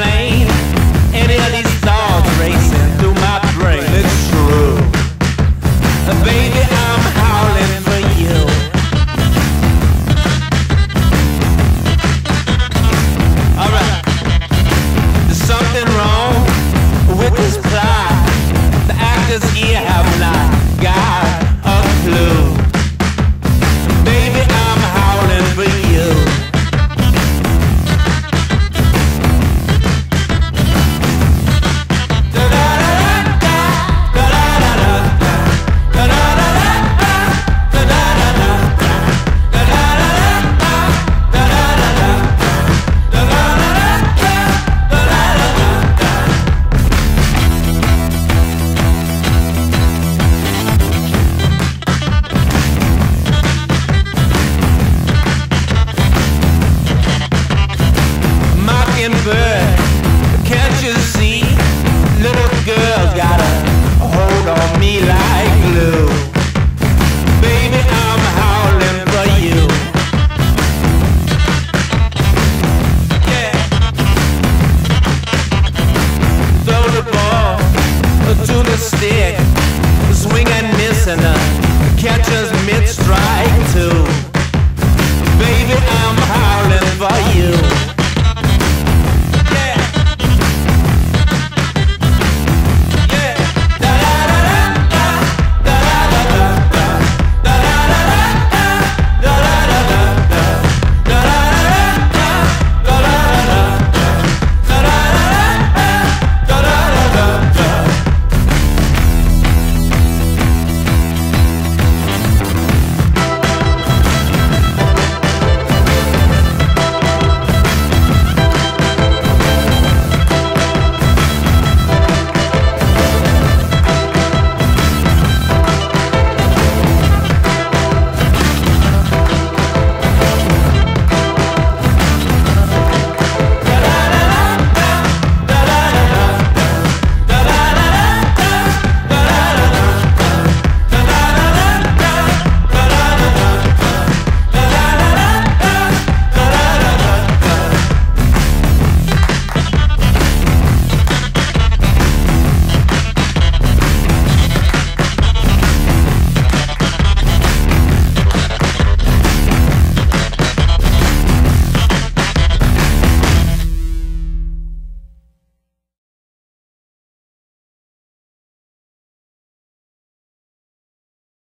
any of these thoughts racing through my brain. It's true, baby.